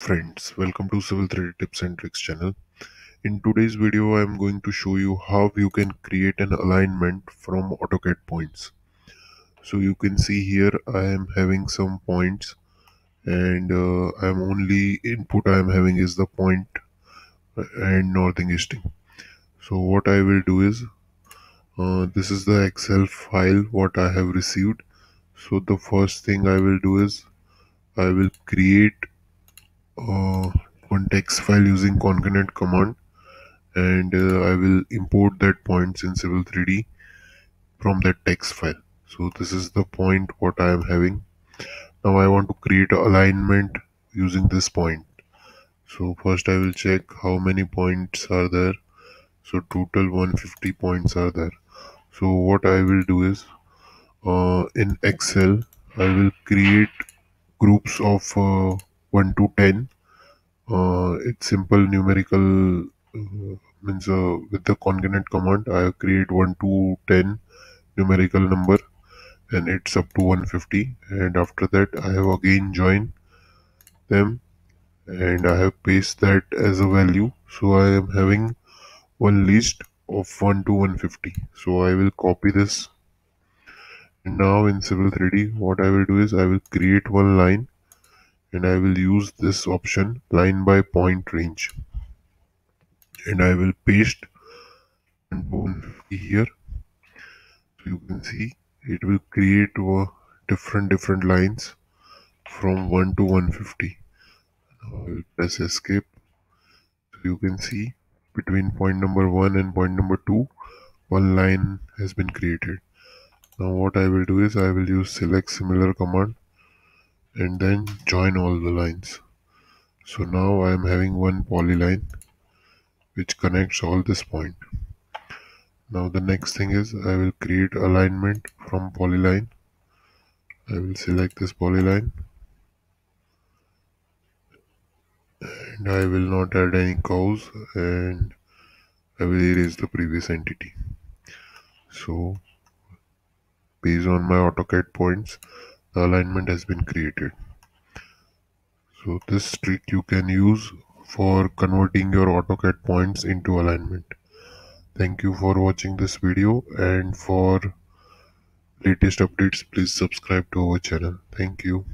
friends welcome to civil 3d tips and tricks channel. In today's video i am going to show you how you can create an alignment from autocad points. So you can see here i am having some points and uh, i am only input i am having is the point and northing easting so what i will do is uh, this is the excel file what i have received. So the first thing i will do is i will create uh, one text file using concatenate command and uh, I will import that points in Civil 3D from that text file. So this is the point what I am having. Now I want to create alignment using this point. So first I will check how many points are there. So total 150 points are there. So what I will do is uh, in Excel I will create groups of uh, 1 to 10 uh, it's simple numerical uh, means uh, with the concatenate command I create 1 to 10 numerical number and it's up to 150 and after that I have again join them and I have paste that as a value. So I am having one list of 1 to 150 so I will copy this. Now in civil 3d what I will do is I will create one line and I will use this option line by point range. And I will paste and here. So you can see it will create different different lines from 1 to 150 now I will press escape. So you can see between point number 1 and point number 2 one line has been created. Now what I will do is I will use select similar command and then join all the lines. So now I am having one polyline which connects all this point. Now the next thing is I will create alignment from polyline. I will select this polyline. And I will not add any curves and I will erase the previous entity. So based on my AutoCAD points alignment has been created. So this trick you can use for converting your AutoCAD points into alignment. Thank you for watching this video and for latest updates please subscribe to our channel. Thank you